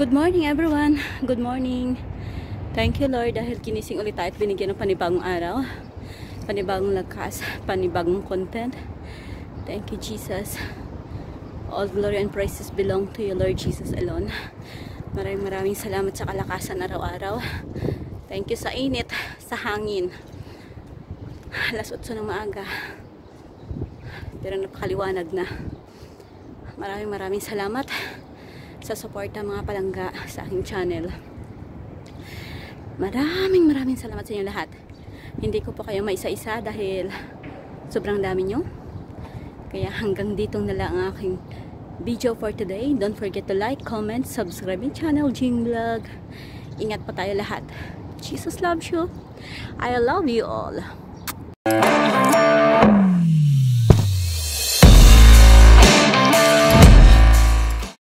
Good morning everyone. Good morning. Thank you Lord dahil kinising ulit tayo at binigyan ng panibagong araw. Panibagong lakas, panibagong content. Thank you Jesus. All glory and praises belong to you Lord Jesus alone. Maraming maraming salamat sa kalakasan araw-araw. Thank you sa init, sa hangin. Alas 8 ng maaga. Pero napakaliwanag na. Maraming maraming salamat sa suporta mga palangga sa aking channel. Maraming maraming salamat sa inyo lahat. Hindi ko po kayo maisa-isa dahil sobrang dami nyo. Kaya hanggang ditong na lang ang aking video for today. Don't forget to like, comment, subscribe yung channel, Jing Vlog. Ingat po tayo lahat. Jesus loves you. I love you all.